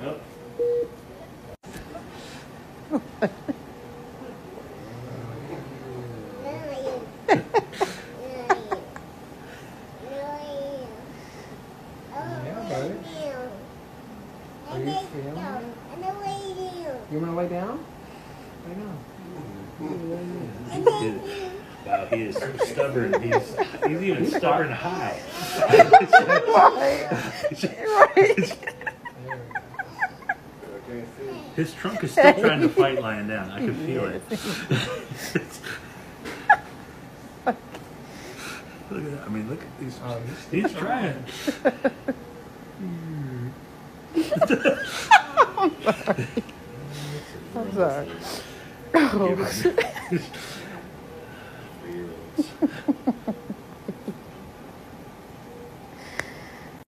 Nope. Yeah, buddy. Are you feeling it? You want to lay down? Lay down. Wow, he is so stubborn. He's he's even stubborn high. His trunk is still trying to fight lying down. I can feel it. look at that. I mean, look at these. Oh, he's trying. I'm sorry. I'm sorry. Oh.